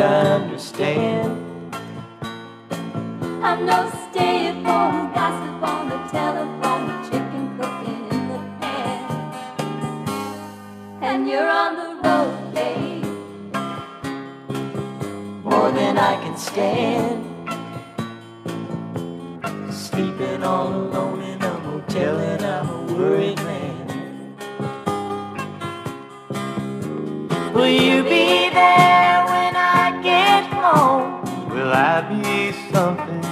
I understand. I'm no stay-at-home gossip on the telephone, chicken cooking in the pan. And you're on the road, babe. More than I can stand. Sleeping all alone in a motel and I'm a worried man. Will you Be something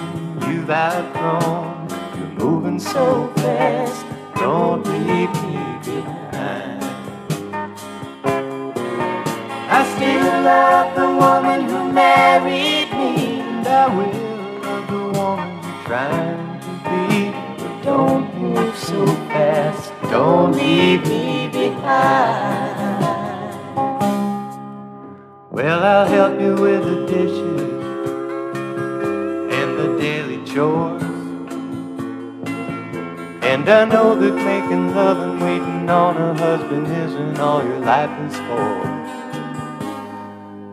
you've outgrown? You're moving so fast, don't leave me behind. I still love the woman who married me, and I will love the woman you're trying to be. But don't move so fast, don't leave me behind. Well, I'll help you with the dishes chores. And I know that making love and waiting on a husband isn't all your life is for.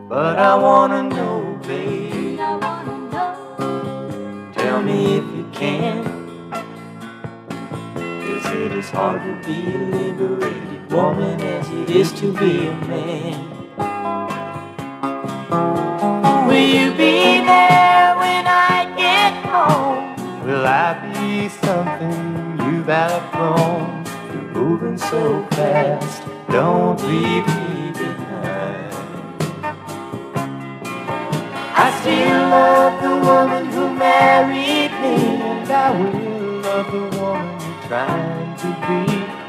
But I wanna know, babe, I wanna know. tell me if you can. Is it as hard to be a liberated woman as it is to be a man? Will you be there something you've outgrown? You're moving so fast, don't leave me behind. I still love the woman who married me, and I will love the woman you're trying to be.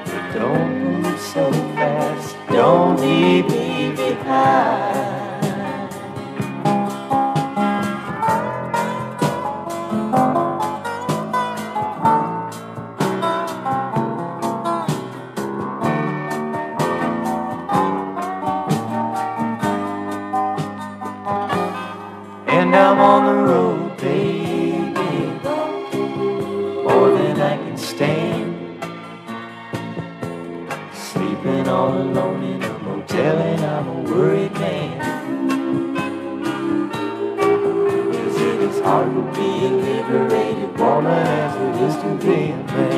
But don't move so fast, don't leave me behind. And I'm on the road, baby, more than I can stand. Sleeping all alone in a motel, and I'm a worried man. Is it as hard to be a liberated woman as it is to be a man.